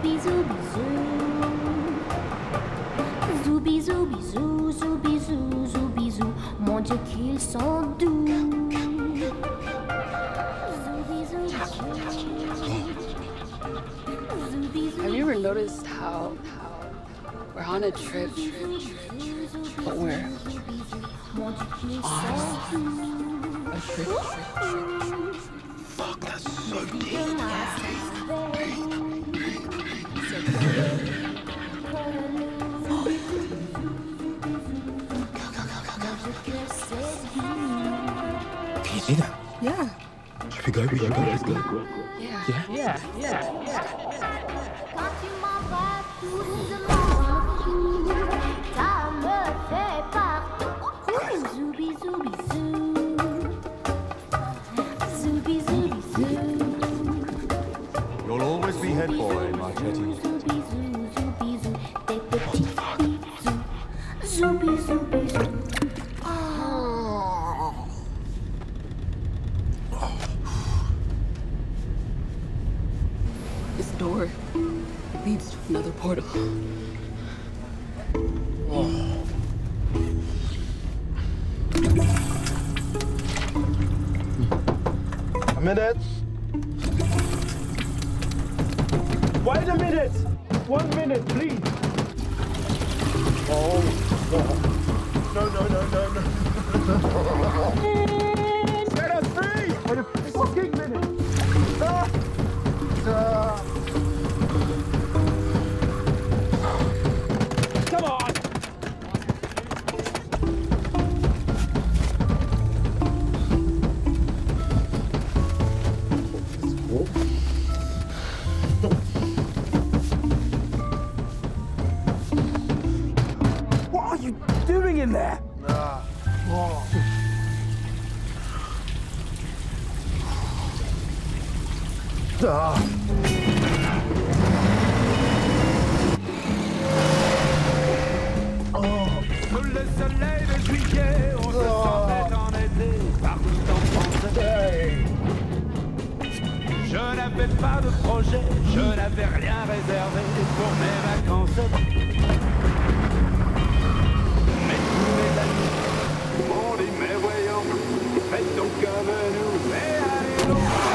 Zoubi zoubi zou. Zoubi zoubi zou, zoubi zou, zoubi zou. Mon Dieu qu'ils sont doux. Zoubi zoubi zou. Zoubi Have you ever noticed how, how we're on a trip, trip, trip, but we're on a trip, trip, trip, trip. Fuck, that's so deep. Can you see that? Yeah. Should we go? Should we go? Let's go. Yeah. Yeah? Yeah. Yeah. Yeah. Quand tu m'embrasses doucement, ça me fait partout. Zoubi zoubi zou. Zoubi zoubi zou. You'll always be head boy, Door leads to another portal. A minute. Wait a minute. One minute, please. Oh, no, What are you doing in there? Sous je n'avais rien réservé pour mes vacances. Mais tous mes amis m'ont dit, mais voyons, faites donc comme nous, et allez donc.